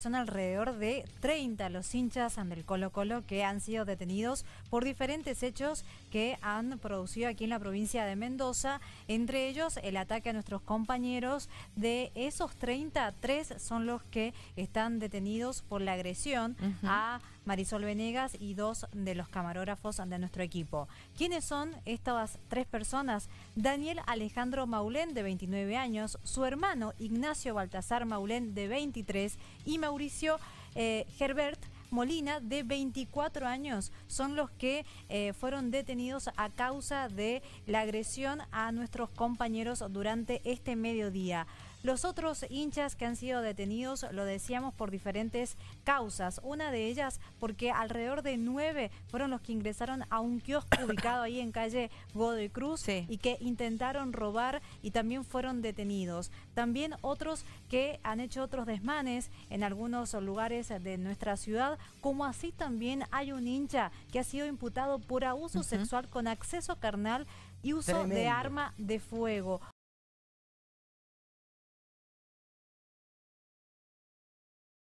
Son alrededor de 30 los hinchas del Colo Colo que han sido detenidos por diferentes hechos que han producido aquí en la provincia de Mendoza, entre ellos el ataque a nuestros compañeros. De esos 30, tres son los que están detenidos por la agresión a Marisol Venegas y dos de los camarógrafos de nuestro equipo. ¿Quiénes son estas tres personas? Daniel Alejandro Maulén, de 29 años, su hermano Ignacio Baltasar Maulén, de 23, y Mauricio eh, Herbert Molina, de 24 años, son los que eh, fueron detenidos a causa de la agresión a nuestros compañeros durante este mediodía. Los otros hinchas que han sido detenidos, lo decíamos, por diferentes causas. Una de ellas porque alrededor de nueve fueron los que ingresaron a un kiosco ubicado ahí en calle Godoy Cruz y que intentaron robar y también fueron detenidos. También otros que han hecho otros desmanes en algunos lugares de nuestra ciudad, como así también hay un hincha que ha sido imputado por abuso sexual con acceso carnal y uso de arma de fuego.